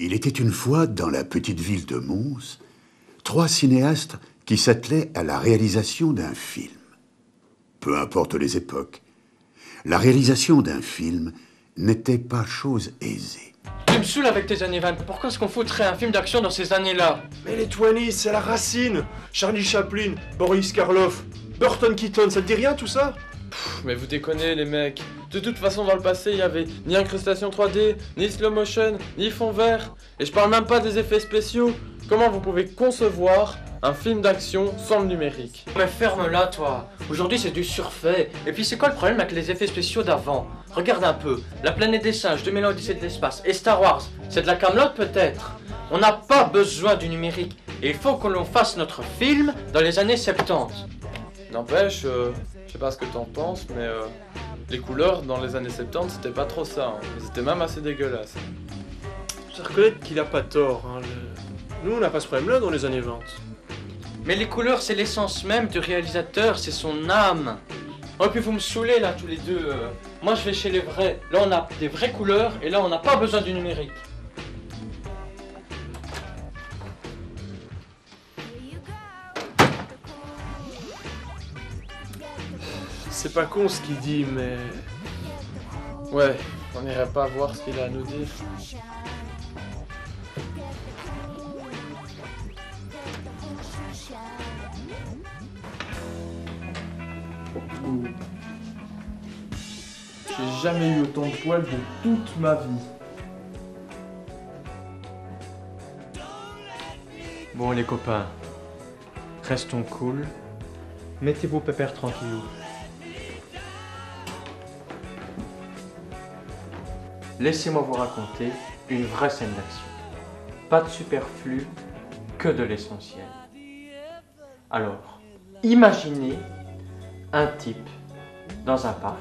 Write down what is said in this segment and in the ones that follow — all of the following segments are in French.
Il était une fois, dans la petite ville de Mons, trois cinéastes qui s'attelaient à la réalisation d'un film. Peu importe les époques, la réalisation d'un film n'était pas chose aisée. Tu me saoules avec tes années 20. Pourquoi est-ce qu'on foutrait un film d'action dans ces années-là? Mais les 20 c'est la racine Charlie Chaplin, Boris Karloff, Burton Keaton, ça te dit rien tout ça? Mais vous déconnez les mecs. De toute façon dans le passé il y avait ni incrustation 3D, ni slow motion, ni fond vert. Et je parle même pas des effets spéciaux. Comment vous pouvez concevoir un film d'action sans le numérique? Mais ferme-la, toi. Aujourd'hui, c'est du surfait. Et puis, c'est quoi le problème avec les effets spéciaux d'avant? Regarde un peu. La planète des singes, 2000 l'Odyssée de l'espace et Star Wars. C'est de la camelote peut-être? On n'a pas besoin du numérique. Et il faut que l'on fasse notre film dans les années 70. N'empêche, euh, je sais pas ce que t'en penses, mais euh, les couleurs dans les années 70 c'était pas trop ça. Hein. Elles étaient même assez dégueulasses. Je reconnaître qu'il a pas tort. Hein, le- Nous, on n'a pas ce problème-là dans les années 20. Mais les couleurs, c'est l'essence même du réalisateur, c'est son âme. Oh, et puis vous me saoulez là tous les deux. euh. Moi je vais chez les vrais. Là on a des vraies couleurs et là on n'a pas besoin du numérique. C'est pas con ce qu'il dit, mais... Ouais, on irait pas voir ce qu'il a à nous dire. J'ai jamais eu autant de poils de toute ma vie. Bon les copains, restons cool. Mettez vos pépères tranquillou. Laissez-moi vous raconter une vraie scène d'action. Pas de superflu, que de l'essentiel. Alors, imaginez un type dans un parc,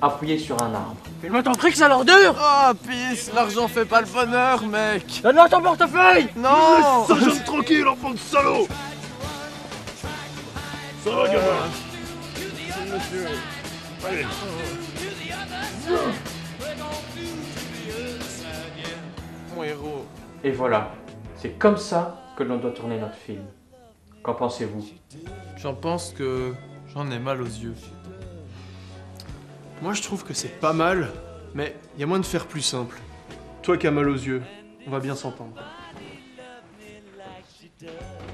appuyé sur un arbre. Fais-moi ton truc, ça l'ordure Ah, pisse, l'argent fait pas le bonheur, mec Donne-moi ton portefeuille Non Laisse tranquille, enfant de salaud Ça va, gamin? Monsieur... Allez. Mon héros. Et voilà, c'est comme ça que l'on doit tourner notre film. Qu'en pensez-vous? J'en pense que j'en ai mal aux yeux. Moi, je trouve que c'est pas mal, mais il y a moyen de faire plus simple. Toi qui as mal aux yeux, on va bien s'entendre.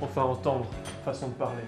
Enfin, entendre, façon de parler.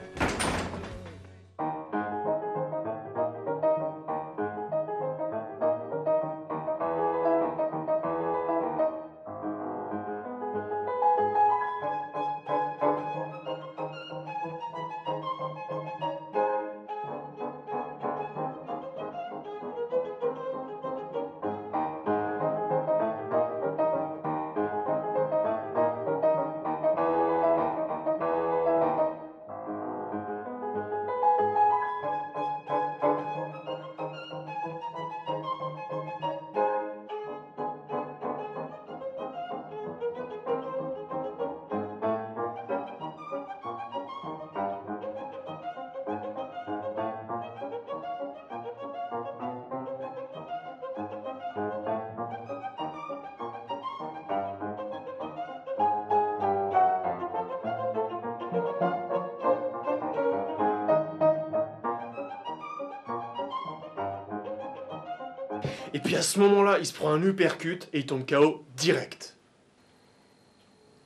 Et puis à ce moment-là, il se prend un uppercut et il tombe KO direct.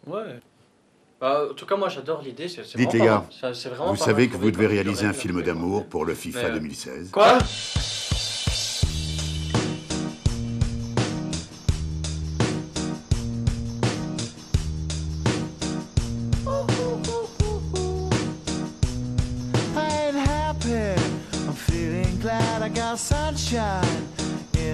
Ouais. Bah, en tout cas, moi j'adore l'idée. c'est- c'est Dites, vraiment les gars, c'est vraiment Vous pas savez que vous devez réaliser un film d'amour pour le FIFA Mais, euh, 2016. Quoi? I ain't happy. I'm feeling glad I got sunshine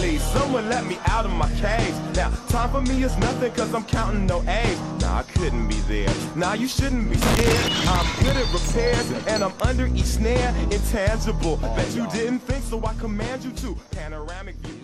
Finally, someone let me out of my cage. Now, time for me is nothing cause I'm counting no A's. Nah, I couldn't be there. Nah, you shouldn't be scared. I'm good at repairs and I'm under each snare. Intangible. Bet you didn't think so I command you to. Panoramic view.